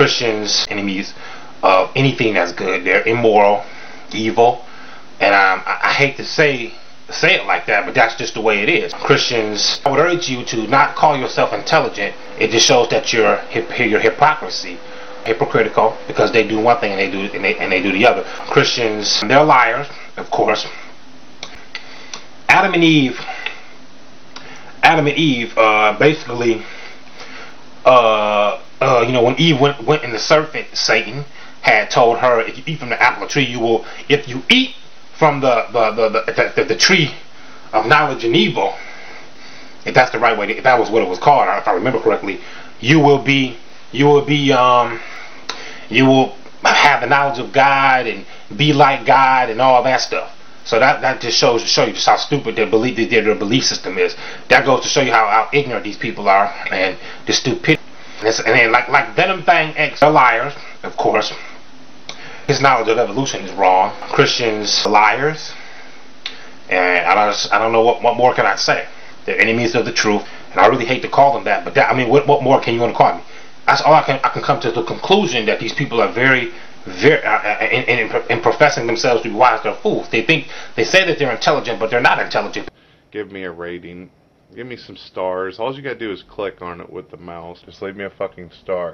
Christians enemies of anything that's good. They're immoral, evil, and um, I, hate to say say it like that, but that's just the way it is. Christians, I would urge you to not call yourself intelligent. It just shows that you're your hypocrisy, hypocritical, because they do one thing and they do and they, and they do the other. Christians, they're liars, of course. Adam and Eve, Adam and Eve, uh, basically, uh, uh, you know, when Eve went went in the serpent, Satan had told her, if you eat from the apple tree, you will, if you eat from the the, the, the, the, tree of knowledge and evil, if that's the right way, to, if that was what it was called, if I remember correctly, you will be, you will be, um, you will have the knowledge of God and be like God and all that stuff. So that that just shows to show you just how stupid their belief their, their belief system is. That goes to show you how, how ignorant these people are and the stupidity. And, and then like like VenomFangX, they're liars, of course. His knowledge of evolution is wrong. Christians liars, and I don't I don't know what what more can I say. They're enemies of the truth, and I really hate to call them that. But that I mean, what what more can you want to call me? That's all I can I can come to the conclusion that these people are very very uh, uh in, in, in professing themselves to be wise, they're fools. They think they say that they're intelligent, but they're not intelligent. Give me a rating. Give me some stars. All you gotta do is click on it with the mouse. Just leave me a fucking star.